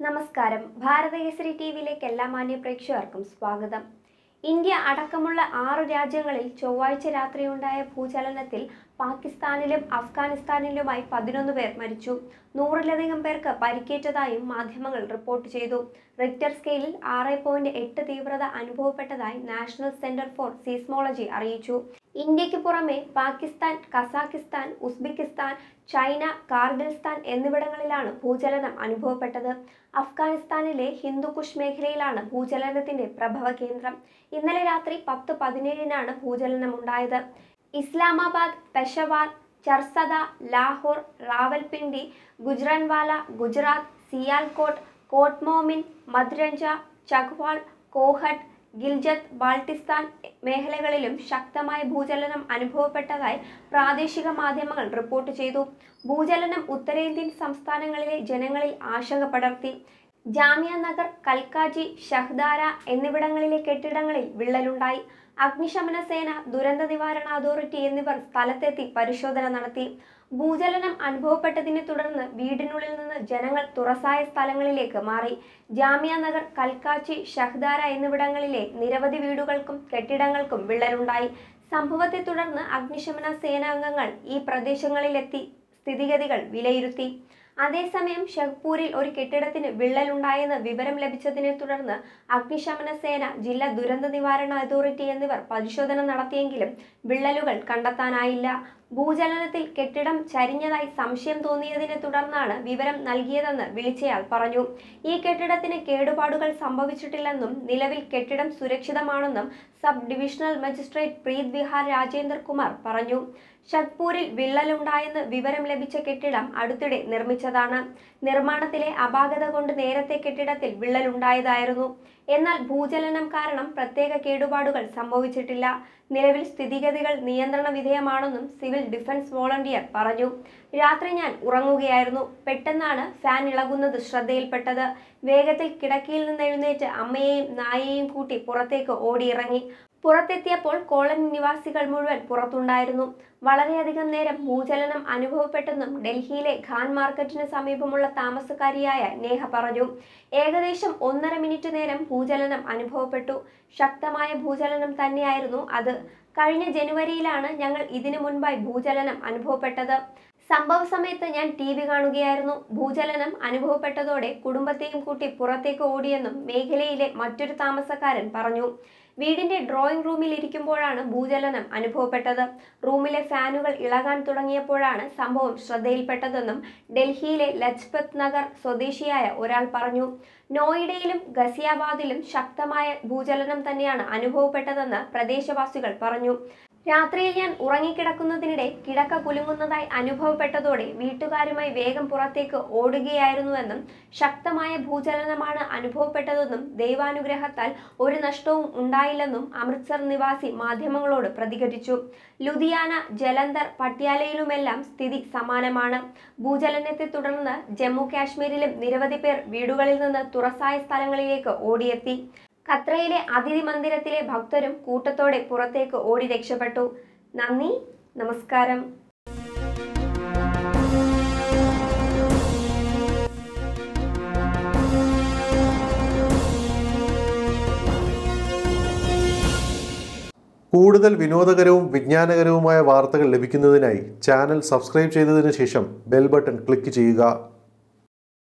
നമസ്കാരം. ഭാരതകേസരി ടി വിയിലേക്ക് എല്ലാ മാന്യ പ്രേക്ഷകർക്കും സ്വാഗതം. ഇന്ത്യ അടക്കമുള്ള ആറു രാജ്യങ്ങളിൽ ചൊവ്വാഴ്ച രാത്രിയുണ്ടായ ഭൂചലനത്തിൽ പാകിസ്ഥാനിലും അഫ്ഗാനിസ്ഥാനിലുമായി പതിനൊന്ന് പേർ മരിച്ചു. നൂറിലധികം പേർക്ക് പരിക്കേറ്റതായും മാധ്യമങ്ങൾ റിപ്പോർട്ട് ചെയ്തു. റിക്ടർ സ്കെയിലിൽ ആറ് പോയിന്റ് എട്ട് തീവ്രത അനുഭവപ്പെട്ടതായി നാഷണൽ സെന്റർ ഫോർ സീസ്മോളജി അറിയിച്ചു. ഇന്ത്യയ്ക്ക് പുറമെ Pakistan Kazakhstan Uzbekistan China Kyrgyzstan എന്നിവിടങ്ങളിലാണ് ഭൂചലനം അനുഭവപ്പെട്ടത്. അഫ്ഗാനിസ്ഥാനിലെ ഹിന്ദുക്കുഷ് മേഖലയിലാണ് ഭൂചലനത്തിന്റെ പ്രഭവ കേന്ദ്രം ഇന്നലെ രാത്രി പത്ത് പതിനേഴിനാണ് ഭൂചലനം ഉണ്ടായത് ഇസ്ലാമാബാദ് പെഷവാർ ചർസദ ലാഹോർ റാവൽപിണ്ടി ഗുജ്റൻവാല ഗുജറാത്ത് സിയാൽകോട്ട് കോട്ട്മോമിൻ മദ്രഞ്ച ചഗ്വാൾ കോഹട്ട് ഗിൽജത്ത് ബാൾട്ടിസ്ഥാൻ മേഖലകളിലും ശക്തമായ ഭൂചലനം അനുഭവപ്പെട്ടതായി പ്രാദേശിക മാധ്യമങ്ങൾ റിപ്പോർട്ട് ചെയ്തു. ഭൂചലനം ഉത്തരേന്ത്യൻ സംസ്ഥാനങ്ങളിലെ ജനങ്ങളിൽ ആശങ്ക പടർത്തി. ജാമിയ നഗർ കൽക്കാജി ഷഹ്ദാര എന്നിവിടങ്ങളിലെ കെട്ടിടങ്ങളിൽ വിള്ളലുണ്ടായി. അഗ്നിശമന സേന ദുരന്ത നിവാരണ അതോറിറ്റി എന്നിവർ സ്ഥലത്തെത്തി പരിശോധന നടത്തി. ഭൂചലനം അനുഭവപ്പെട്ടതിനെ തുടർന്ന് വീടിനുള്ളിൽ നിന്ന് ജനങ്ങൾ തുറസായ സ്ഥലങ്ങളിലേക്ക് മാറി. ജാമിയ നഗർ കൽക്കാച്ചി ഷഹ്ദാര എന്നിവിടങ്ങളിലെ നിരവധി വീടുകൾക്കും കെട്ടിടങ്ങൾക്കും വിള്ളലുണ്ടായി. സംഭവത്തെ തുടർന്ന് അഗ്നിശമന സേനാംഗങ്ങൾ ഈ പ്രദേശങ്ങളിലെത്തി സ്ഥിതിഗതികൾ വിലയിരുത്തി. അതേസമയം ഷെഹ്പൂരിൽ ഒരു കെട്ടിടത്തിന് വിള്ളലുണ്ടായെന്ന് വിവരം ലഭിച്ചതിനെ തുടർന്ന് അഗ്നിശമന സേന ജില്ലാ ദുരന്ത നിവാരണ അതോറിറ്റി എന്നിവർ പരിശോധന നടത്തിയെങ്കിലും വിള്ളലുകൾ കണ്ടെത്താനായില്ല. ഭൂചലനത്തിൽ കെട്ടിടം ചരിഞ്ഞതായി സംശയം തോന്നിയതിനെ തുടർന്നാണ് വിവരം നൽകിയതെന്ന് വിളിച്ചയാൾ പറഞ്ഞു. ഈ കെട്ടിടത്തിന് കേടുപാടുകൾ സംഭവിച്ചിട്ടില്ലെന്നും നിലവിൽ കെട്ടിടം സുരക്ഷിതമാണെന്നും sub divisional magistrate Preet Vihar Rajender Kumar പറഞ്ഞു. ഷഡ്പൂരിൽ വിള്ളലുണ്ടായെന്ന് വിവരം ലഭിച്ച കെട്ടിടം അടുത്തിടെ നിർമ്മിച്ചതാണ്. നിർമ്മാണത്തിലെ അപാകത കൊണ്ട് നേരത്തെ കെട്ടിടത്തിൽ വിള്ളലുണ്ടായതായിരുന്നു. എന്നാൽ ഭൂചലനം കാരണം പ്രത്യേക കേടുപാടുകൾ സംഭവിച്ചിട്ടില്ല. നിലവിൽ സ്ഥിതിഗതികൾ നിയന്ത്രണ വിധേയമാണെന്നും സിവിൽ ഡിഫൻസ് വോളണ്ടിയർ പറഞ്ഞു. രാത്രി ഞാൻ ഉറങ്ങുകയായിരുന്നു. പെട്ടെന്നാണ് ഫാൻ ഇളകുന്നത് ശ്രദ്ധയിൽപ്പെട്ടത്. വേഗത്തിൽ കിടക്കയിൽ നിന്ന് എഴുന്നേറ്റ് അമ്മയെയും നായയെയും കൂട്ടി പുറത്തേക്ക് ഓടിയിറങ്ങി. പുറത്തെത്തിയപ്പോൾ കോളനി നിവാസികൾ മുഴുവൻ പുറത്തുണ്ടായിരുന്നു. വളരെയധികം നേരം ഭൂചലനം അനുഭവപ്പെട്ടെന്നും ഡൽഹിയിലെ ഖാൻ മാർക്കറ്റിന് സമീപമുള്ള താമസക്കാരിയായ നേഹ പറഞ്ഞു. ഏകദേശം ഒന്നര മിനിറ്റ് നേരം ഭൂചലനം അനുഭവപ്പെട്ടു. ശക്തമായ ഭൂചലനം തന്നെയായിരുന്നു അത്. കഴിഞ്ഞ ജനുവരിയിലാണ് ഞങ്ങൾ ഇതിനു മുൻപായി ഭൂചലനം അനുഭവപ്പെട്ടത്. സംഭവ സമയത്ത് ഞാൻ ടി വി കാണുകയായിരുന്നു. ഭൂചലനം അനുഭവപ്പെട്ടതോടെ കുടുംബത്തെയും കൂട്ടി പുറത്തേക്ക് ഓടിയെന്നും മേഖലയിലെ മറ്റൊരു താമസക്കാരൻ പറഞ്ഞു. വീടിന്റെ ഡ്രോയിങ് റൂമിൽ ഇരിക്കുമ്പോഴാണ് ഭൂചലനം അനുഭവപ്പെട്ടത്. റൂമിലെ ഫാനുകൾ ഇളകാൻ തുടങ്ങിയപ്പോഴാണ് സംഭവം ശ്രദ്ധയിൽപ്പെട്ടതെന്നും ഡൽഹിയിലെ ലജ്പത് നഗർ സ്വദേശിയായ ഒരാൾ പറഞ്ഞു. നോയിഡയിലും ഗസിയാബാദിലും ശക്തമായ ഭൂചലനം തന്നെയാണ് അനുഭവപ്പെട്ടതെന്ന് പ്രദേശവാസികൾ പറഞ്ഞു. രാത്രിയിൽ ഞാൻ ഉറങ്ങിക്കിടക്കുന്നതിനിടെ കിടക്ക കുലുങ്ങുന്നതായി അനുഭവപ്പെട്ടതോടെ വീട്ടുകാരുമായി വേഗം പുറത്തേക്ക് ഓടുകയായിരുന്നുവെന്നും ശക്തമായ ഭൂചലനമാണ് അനുഭവപ്പെട്ടതെന്നും ദൈവാനുഗ്രഹത്താൽ ഒരു നഷ്ടവും ഉണ്ടായില്ലെന്നും അമൃത്സർ നിവാസി മാധ്യമങ്ങളോട് പ്രതികരിച്ചു. ലുധിയാന ജലന്ധർ പട്യാലയിലുമെല്ലാം സ്ഥിതി സമാനമാണ്. ഭൂചലനത്തെ തുടർന്ന് ജമ്മു കാശ്മീരിലും നിരവധി പേർ വീടുകളിൽ നിന്ന് തുറസായ സ്ഥലങ്ങളിലേക്ക് ഓടിയെത്തി. ഖത്രയിലെ അതിഥി മന്ദിരത്തിലെ ഭക്തരും കൂട്ടത്തോടെ പുറത്തേക്ക് ഓടി രക്ഷപ്പെട്ടു. നന്ദി നമസ്കാരം. കൂടുതൽ വിനോദകരവും വിജ്ഞാനകരവുമായ വാർത്തകൾ ലഭിക്കുന്നതിനായി ചാനൽ സബ്സ്ക്രൈബ് ചെയ്തതിനു ശേഷം ബെൽ ബട്ടൺ ക്ലിക്ക് ചെയ്യുക.